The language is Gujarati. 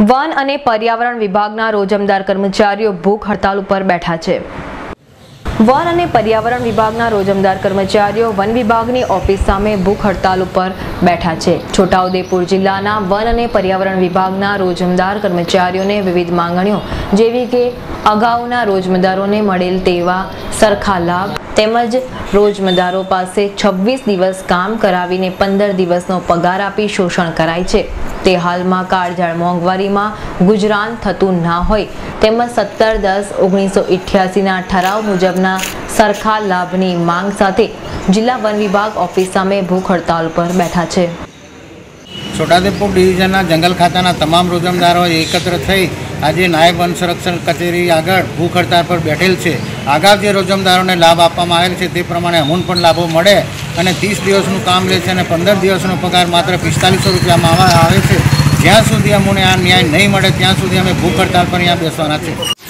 વન અને પર્યાવરણ વિભાગના રોજમદાર કર્મચારીઓ ભૂખ હડતાલ ઉપર બેઠા છે. વન અને પર્યાવરણ વિભાગના રોજમદાર કર્મચારીઓ વન વિભાગની ઓફિસ સામે ભૂખ હડતાલ ઉપર બેઠા છે. છોટાઉદેપુર જિલ્લાના વન અને પર્યાવરણ વિભાગના રોજમદાર કર્મચારીઓને વિવિધ માંગણીઓ જેવી કે અગાઉના રોજમદારોને મળેલ તેવા સરખા લાભ તેમજ રોજમદારો પાસે છવ્વીસ દિવસ કામ કરાવીને પંદર દિવસનો પગાર આપી શોષણ કરાય છે. તે હાલમાં કાળઝાળ મોંઘવારીમાં ગુજરાન થતું ના હોય, તેમજ સત્તર દસ ઓગણીસો ઇઠ્યાસીના ઠરાવ મુજબના સરખા લાભની માંગ સાથે જિલ્લા વન વિભાગ ઓફિસ સામે ભૂખ હડતાલ પર બેઠા છે. છોટાઉદેપુર ડિવિઝનના જંગલ ખાતાના તમામ રોજમદારો એકત્ર થઈ આજે નાયબ વન સંરક્ષણ કચેરી આગળ ભૂખ હડતાળ પર બેઠેલ છે. અગાઉ જે રોજમદારોને લાભ આપવામાં આવેલ છે તે પ્રમાણે અમૂન પણ લાભો મળે અને ત્રીસ દિવસનું કામ લે છે અને પંદર દિવસનો પગાર માત્ર પિસ્તાલીસો રૂપિયામાં આવા- આવે છે. જ્યાં સુધી અમને આ ન્યાય નહીં મળે, ત્યાં સુધી અમે ભૂખ હડતાળ પર અહીંયા બેસવાના છે